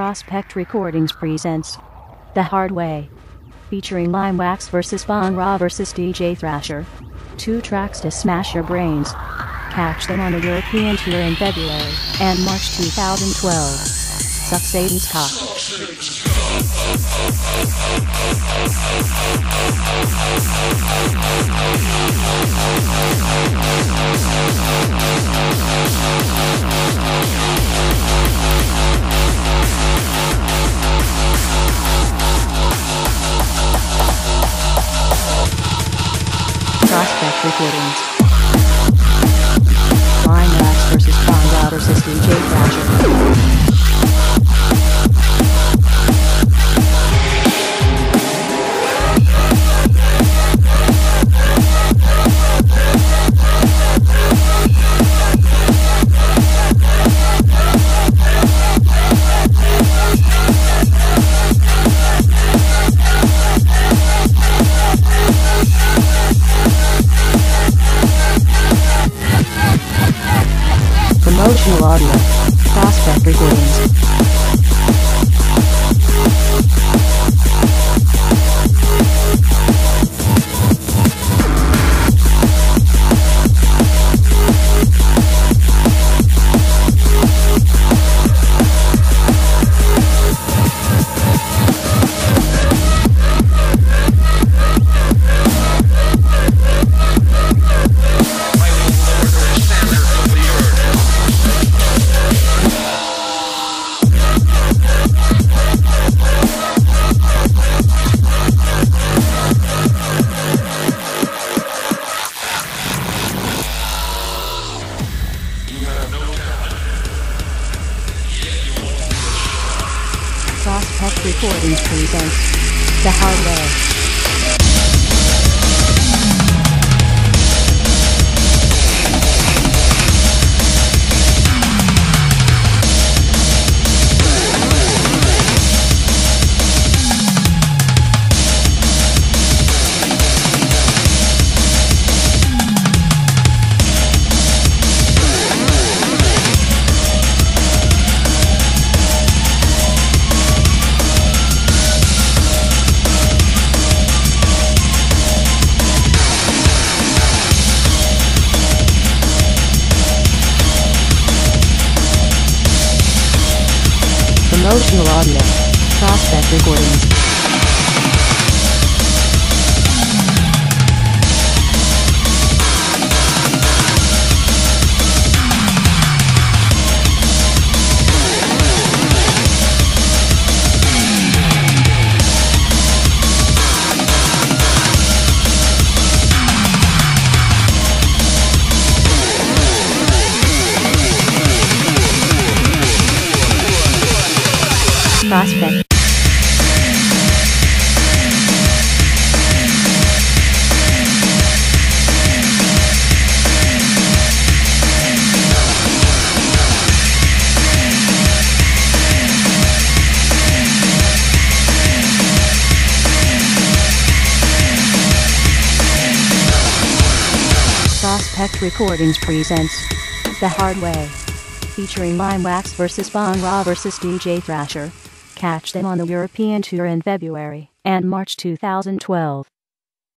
Prospect Recordings presents The Hard Way, featuring Limewax vs. Bong-Ra vs. DJ Thrasher. Two tracks to smash your brains. Catch them on a European tour in February and March 2012. Suck Satan's cock. Prospect Recordings. Ra vs. DJ Thrasher. Promotional audio. Prospect Recordings. Recordings presents The Hard Way. Promotional audio. Prospect Recordings. Prospect. Prospect Recordings presents The Hard Way, featuring Limewax vs. Bong-Ra vs. DJ Thrasher. Catch them on the European tour in February and March 2012.